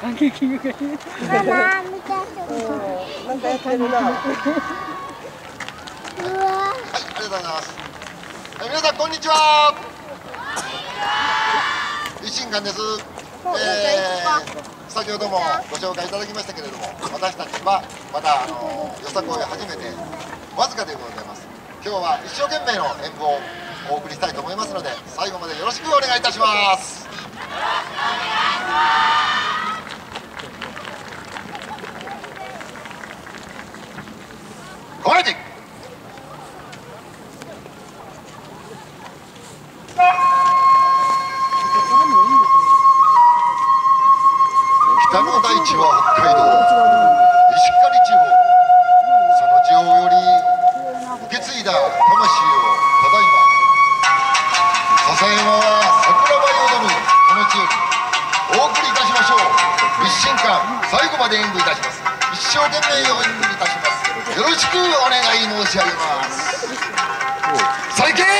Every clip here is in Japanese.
感激がママ見てなんかやってるな。うわはい、ありがとうございます。はい、皆さんこんにちは。維新館です。えー、先ほどもご紹介いただきましたけれども、私たちはまだあのよさこいを始めてわずかでございます。今日は一生懸命の演舞をお送りしたいと思いますので、最後までよろしくお願いいたします。ごめん北の大地は北海道石狩地方その地方より受け継いだ魂を声援は桜庭踊るこの地よりお送りいたしましょう一心間最後まで演舞いたします。一生懸命応援いたしますよろしくお願い申し上げます再建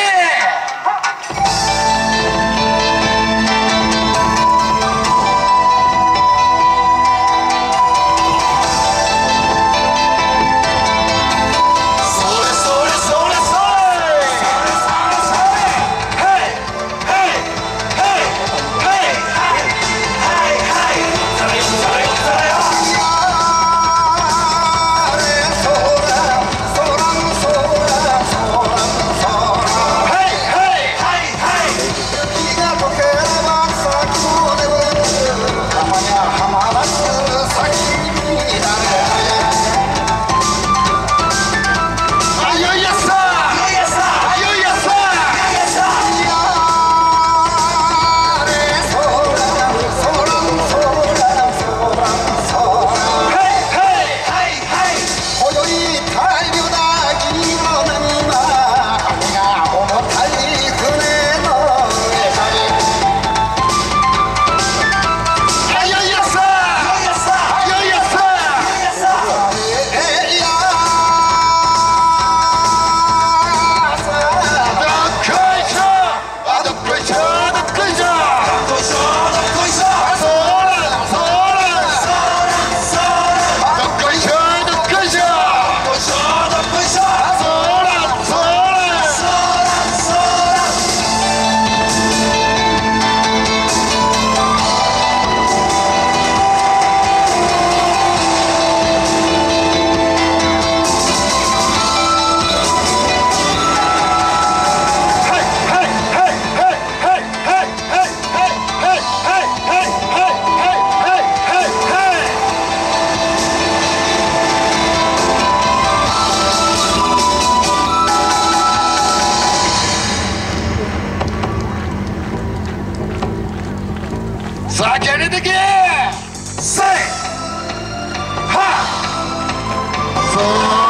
さあ蹴りてけせいはっ！